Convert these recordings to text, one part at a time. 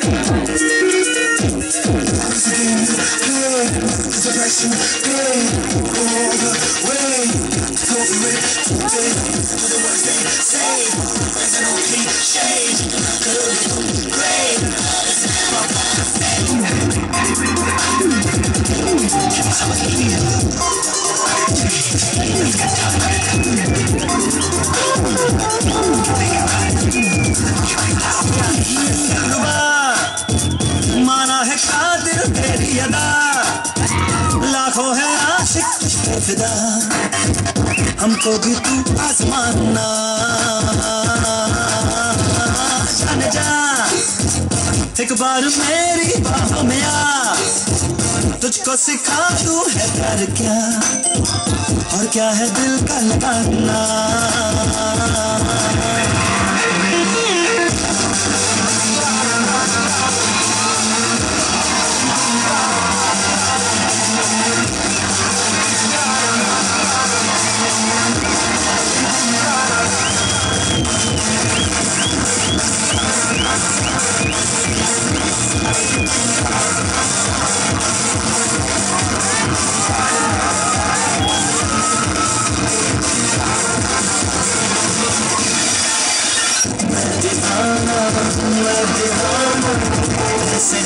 Cause again, good, cause depression, good. तेरी अदा। लाखों है आशिक फिदा। हमको भी तू आजमाना जान जा। एक बार मेरी बाहों में आ। तुझको सिखा दूँ है प्यार क्या? और क्या है दिल का लगाना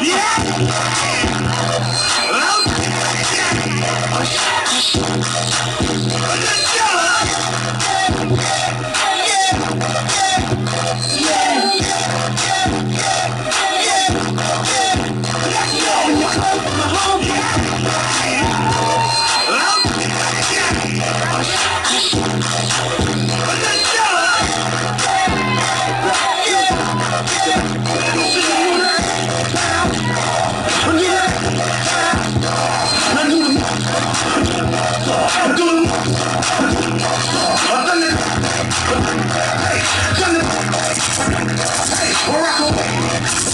Yeah! Hey, Morocco.